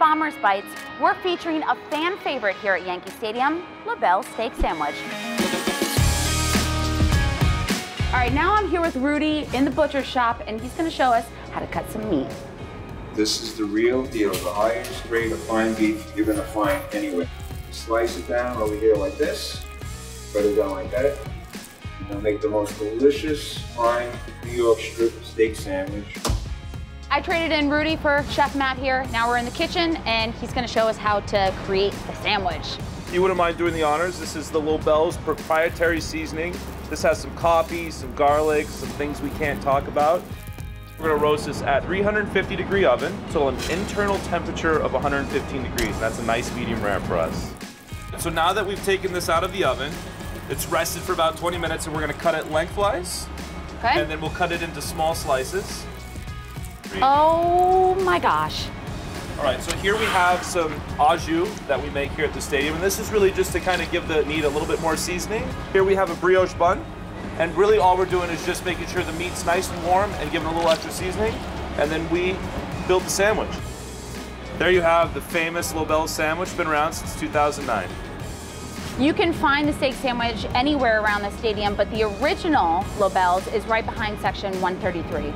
Bombers Bites, we're featuring a fan favorite here at Yankee Stadium, Lobel's Steak Sandwich. All right, now I'm here with Rudy in the butcher shop, and he's gonna show us how to cut some meat. This is the real deal, the highest grade of fine beef you're gonna find anywhere. Slice it down over here like this, cut it down like that. You're make the most delicious fine New York strip steak sandwich. I traded in Rudy for Chef Matt here. Now we're in the kitchen, and he's gonna show us how to create the sandwich. If you wouldn't mind doing the honors, this is the Lobel's proprietary seasoning. This has some coffee, some garlic, some things we can't talk about. We're gonna roast this at 350 degree oven, so an internal temperature of 115 degrees. That's a nice medium rare for us. So now that we've taken this out of the oven, it's rested for about 20 minutes and we're gonna cut it lengthwise. Okay? And then we'll cut it into small slices. Oh my gosh. All right, so here we have some au jus that we make here at the stadium, and this is really just to kind of give the meat a little bit more seasoning. Here we have a brioche bun, and really all we're doing is just making sure the meat's nice and warm and giving a little extra seasoning, and then we build the sandwich. There you have the famous Lobel's sandwich, been around since 2009. You can find the steak sandwich anywhere around the stadium, but the original Lobel's is right behind section 133.